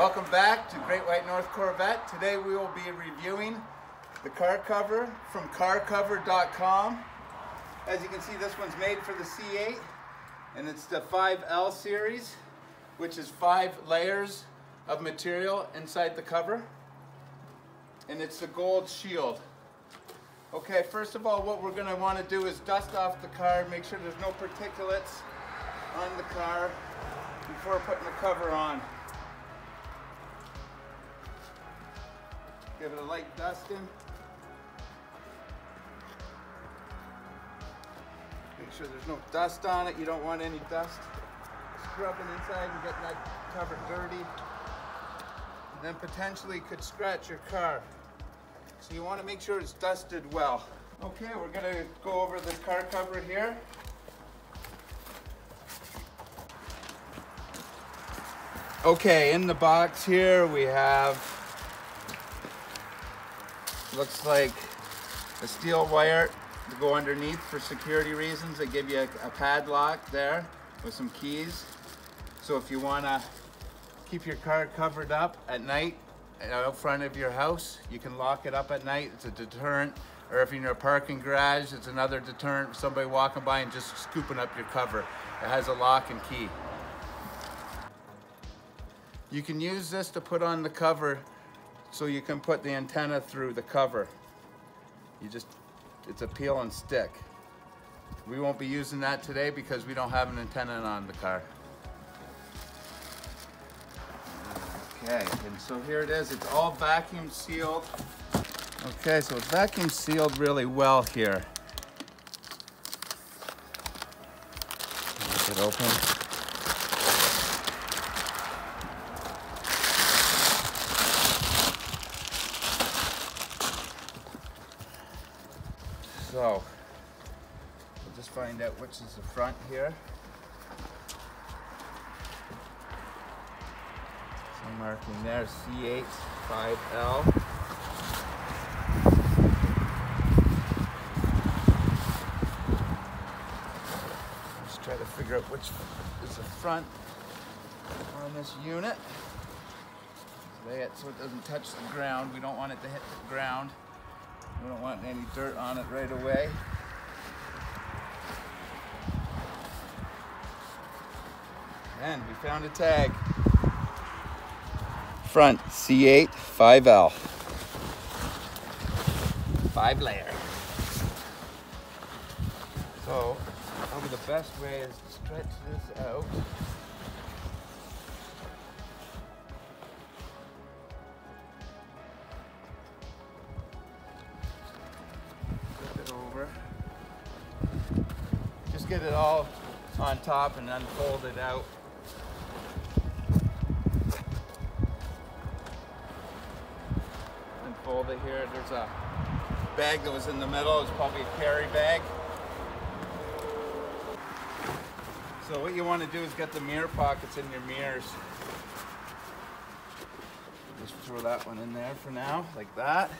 Welcome back to Great White North Corvette. Today we will be reviewing the car cover from carcover.com. As you can see, this one's made for the C8 and it's the 5L series, which is five layers of material inside the cover. And it's the gold shield. Okay, first of all, what we're gonna wanna do is dust off the car, make sure there's no particulates on the car before putting the cover on. Give it a light dusting. Make sure there's no dust on it. You don't want any dust scrubbing inside and getting that cover dirty. And then potentially could scratch your car. So you want to make sure it's dusted well. Okay, we're gonna go over this car cover here. Okay, in the box here we have, looks like a steel wire to go underneath for security reasons. They give you a, a padlock there with some keys. So if you wanna keep your car covered up at night uh, out front of your house, you can lock it up at night. It's a deterrent. Or if you're in a parking garage, it's another deterrent. Somebody walking by and just scooping up your cover. It has a lock and key. You can use this to put on the cover so you can put the antenna through the cover. You just, it's a peel and stick. We won't be using that today because we don't have an antenna on the car. Okay, and so here it is. It's all vacuum sealed. Okay, so it's vacuum sealed really well here. Get it open. So, we'll just find out which is the front here. So marking there, C8 5L. Just try to figure out which is the front on this unit. Lay it so it doesn't touch the ground. We don't want it to hit the ground. We don't want any dirt on it right away. And we found a tag. Front C8 5L. Five layer. So, probably the best way is to stretch this out. Flip it over. Just get it all on top and then fold it out. Fold here. There's a bag that was in the middle. It's probably a carry bag. So what you want to do is get the mirror pockets in your mirrors. Just throw that one in there for now, like that.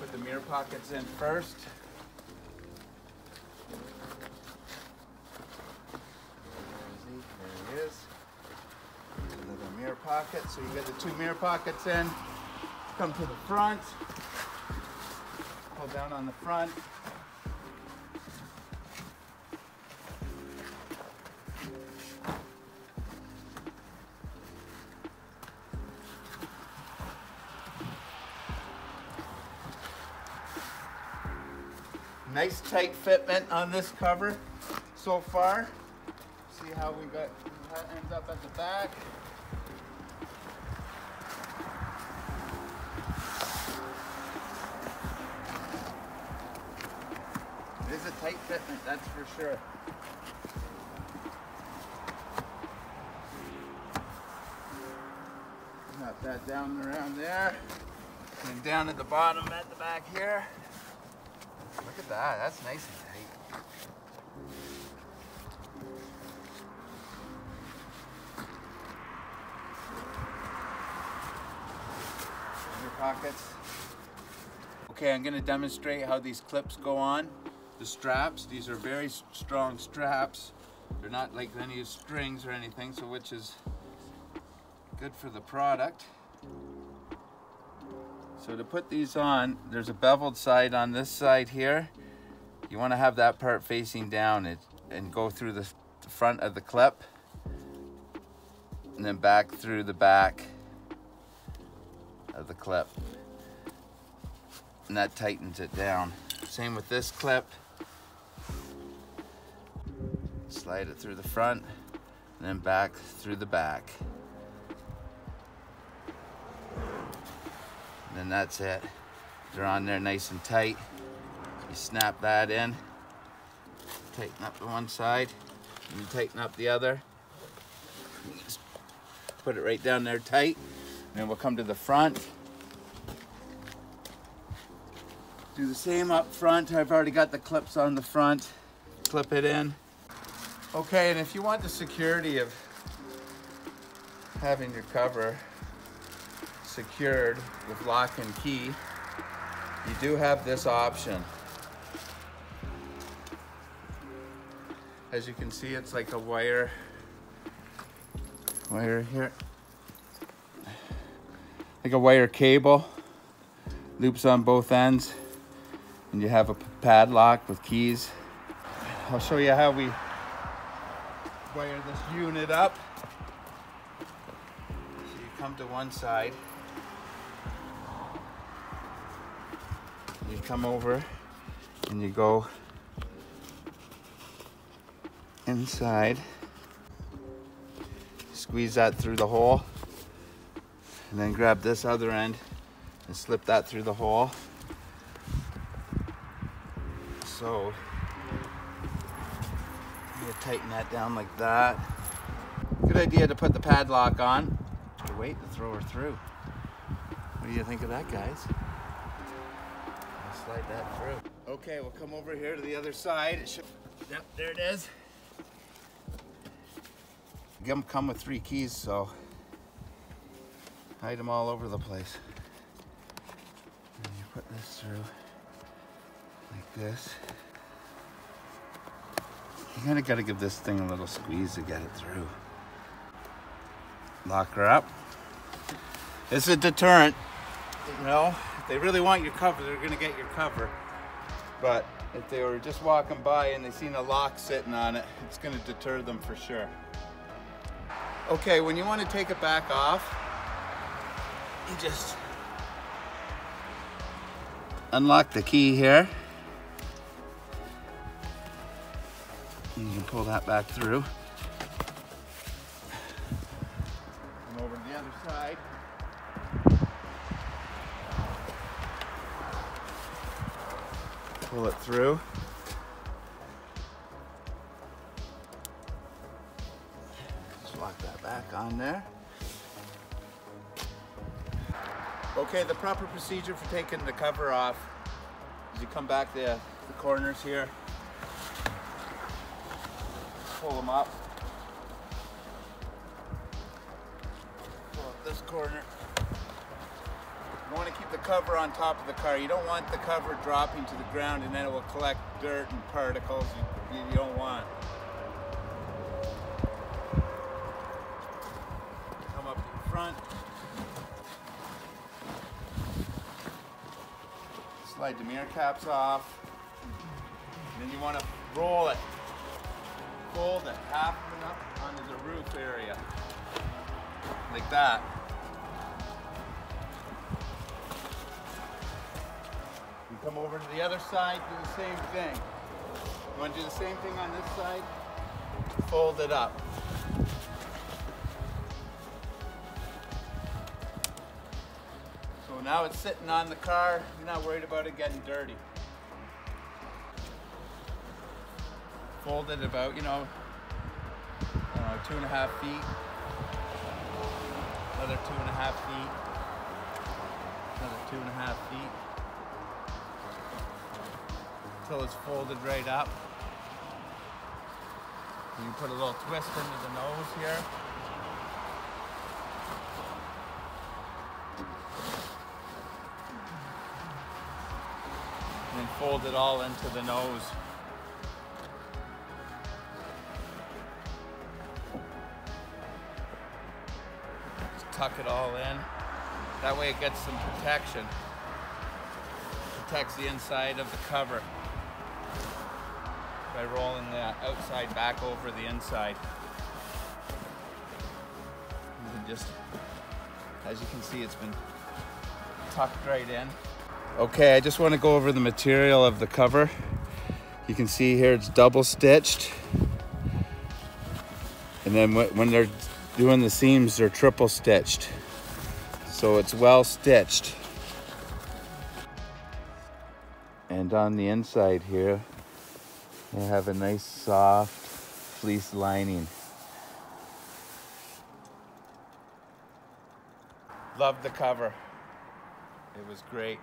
Put the mirror pockets in first. there is another mirror pocket. So you get the two mirror pockets in. Come to the front. Pull down on the front. Nice tight fitment on this cover so far. See how we got that ends up at the back. That's for sure. Got that down around there. And down at the bottom at the back here. Look at that, that's nice and tight. Your pockets. Okay, I'm gonna demonstrate how these clips go on the straps. These are very strong straps. They're not like any strings or anything, so which is good for the product. So to put these on, there's a beveled side on this side here. You want to have that part facing down and, and go through the front of the clip and then back through the back of the clip. And that tightens it down. Same with this clip. Slide it through the front and then back through the back. And then that's it. They're on there nice and tight. You snap that in, tighten up the one side, and tighten up the other. just put it right down there tight. And then we'll come to the front. Do the same up front. I've already got the clips on the front. Clip it in. Okay, and if you want the security of having your cover secured with lock and key, you do have this option. As you can see, it's like a wire, wire here, like a wire cable, loops on both ends, and you have a padlock with keys. I'll show you how we wire this unit up. So you come to one side, you come over and you go inside. Squeeze that through the hole. And then grab this other end and slip that through the hole. So you tighten that down like that good idea to put the padlock on to wait to throw her through what do you think of that guys slide that through. Okay, we'll come over here to the other side. Should, yep, there it is. Them come with three keys, so hide them all over the place. And you put this through like this. You kind of got to give this thing a little squeeze to get it through. Lock her up. It's a deterrent, you know they really want your cover, they're gonna get your cover. But if they were just walking by and they seen a lock sitting on it, it's gonna deter them for sure. Okay, when you wanna take it back off, you just unlock the key here. And you can pull that back through. Over to the other side. pull it through. Just lock that back on there. Okay, the proper procedure for taking the cover off is you come back the, the corners here, pull them up, pull up this corner, you want to keep the cover on top of the car. You don't want the cover dropping to the ground and then it will collect dirt and particles you, you don't want. Come up the front. Slide the mirror caps off. And then you want to roll it. Fold it half up onto the roof area. Like that. You come over to the other side, do the same thing. You want to do the same thing on this side? Fold it up. So now it's sitting on the car, you're not worried about it getting dirty. Fold it about, you know, know, two and a half feet. Another two and a half feet. Another two and a half feet until it's folded right up. you put a little twist into the nose here. And then fold it all into the nose. Tuck it all in. That way it gets some protection. Protects the inside of the cover by rolling the outside back over the inside. And just, as you can see, it's been tucked right in. Okay, I just want to go over the material of the cover. You can see here it's double stitched. And then when they're doing the seams, they're triple stitched. So it's well stitched. And on the inside here, they have a nice soft fleece lining. Loved the cover. It was great.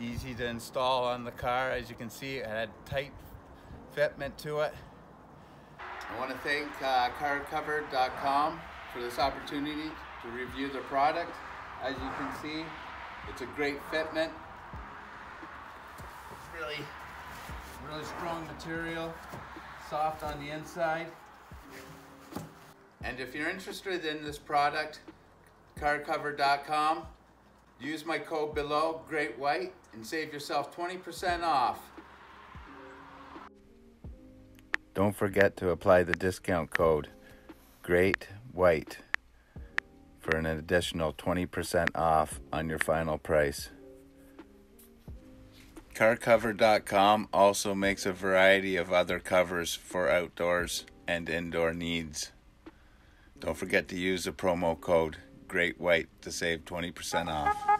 Easy to install on the car. As you can see, it had tight fitment to it. I want to thank uh, carcover.com for this opportunity to review the product. As you can see, it's a great fitment. It's really, really strong material, soft on the inside. And if you're interested in this product, carcover.com, use my code below, Great White, and save yourself 20% off. Don't forget to apply the discount code Great White for an additional 20% off on your final price. CarCover.com also makes a variety of other covers for outdoors and indoor needs. Don't forget to use the promo code Great White to save 20% off.